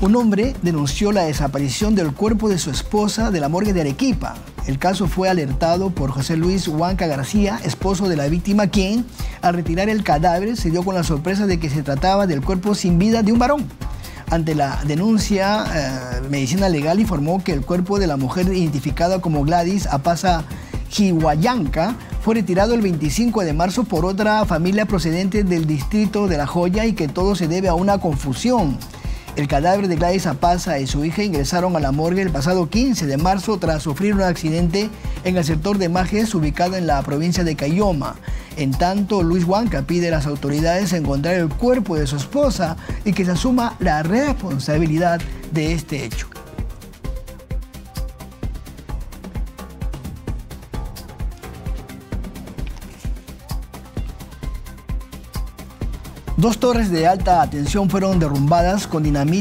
Un hombre denunció la desaparición del cuerpo de su esposa de la morgue de Arequipa. El caso fue alertado por José Luis Huanca García, esposo de la víctima, quien, al retirar el cadáver, se dio con la sorpresa de que se trataba del cuerpo sin vida de un varón. Ante la denuncia, eh, Medicina Legal informó que el cuerpo de la mujer identificada como Gladys Apasa Jihuayanca fue retirado el 25 de marzo por otra familia procedente del distrito de La Joya y que todo se debe a una confusión. El cadáver de Gladys Apaza y su hija ingresaron a la morgue el pasado 15 de marzo tras sufrir un accidente en el sector de Majes, ubicado en la provincia de Cayoma. En tanto, Luis Huanca pide a las autoridades encontrar el cuerpo de su esposa y que se asuma la responsabilidad de este hecho. Dos torres de alta tensión fueron derrumbadas con dinamita